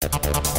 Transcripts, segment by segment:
Música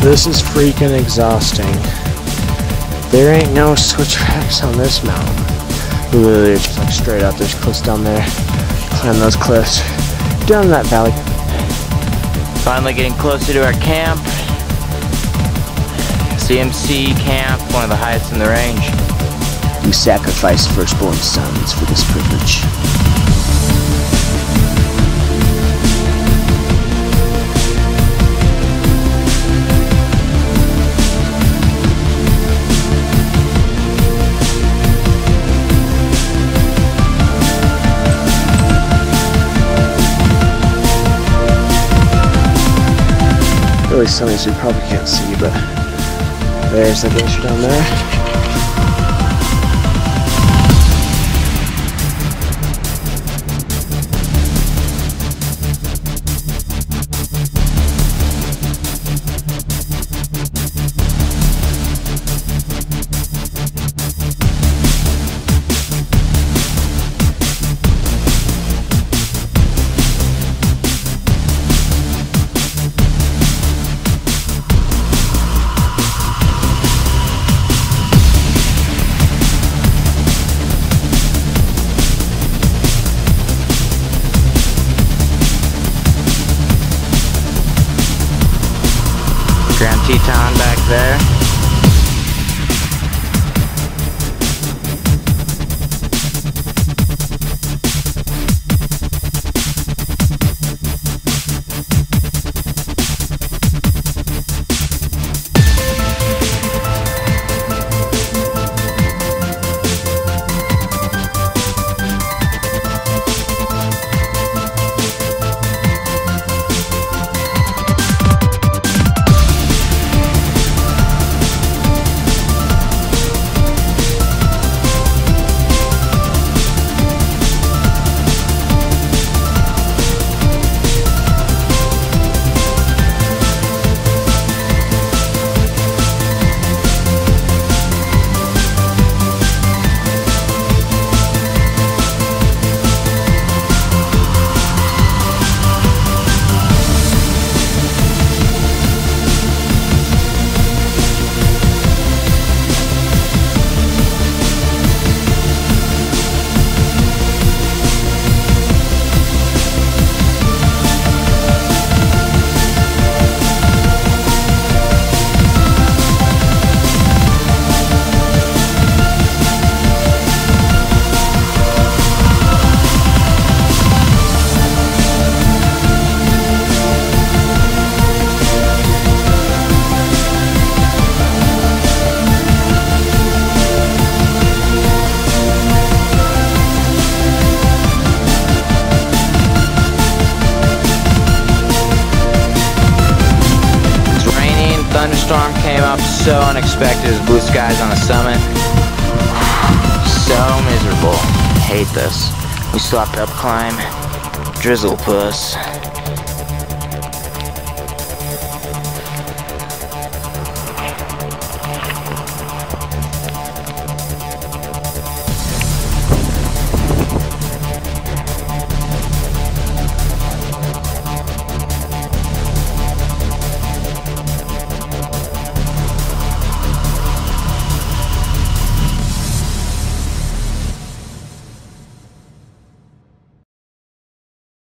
This is freaking exhausting. There ain't no switch tracks on this mountain. Literally, it's just like straight up. There's cliffs down there. Climb those cliffs. Down that valley. Finally getting closer to our camp. CMC camp, one of the highest in the range. We sacrifice firstborn sons for this privilege. Really sunny so you probably can't see but there's the glacier down there Grand Teton back there. Thunderstorm came up so unexpected as blue skies on the summit. So miserable. Hate this. We slopped up climb. Drizzle puss.